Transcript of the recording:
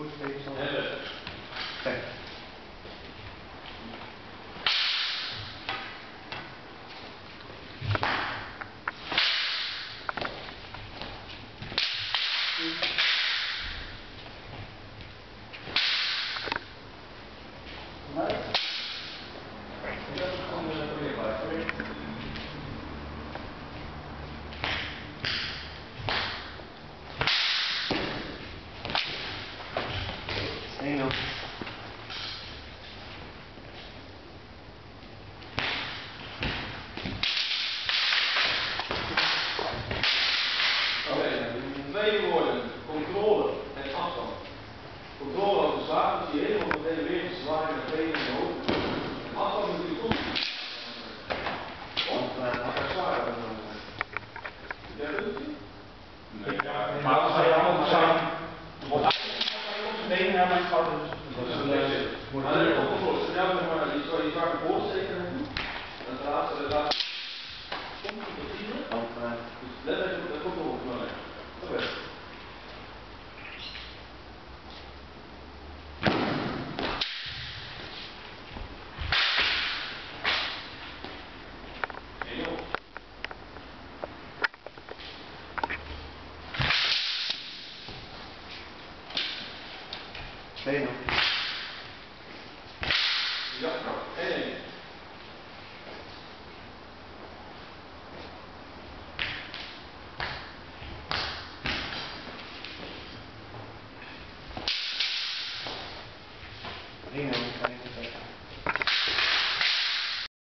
Goed tegenstander. Op. Oké, tweede woorden. Controle en afstand. Controle over de zie je helemaal de zwaar en de benen in de hoofd. En afstand natuurlijk. Kollegen, ja, mein Vater. Das ist eine andere Form. Ja, wenn man die Qualität groß ist, Sei não. Melhor. É.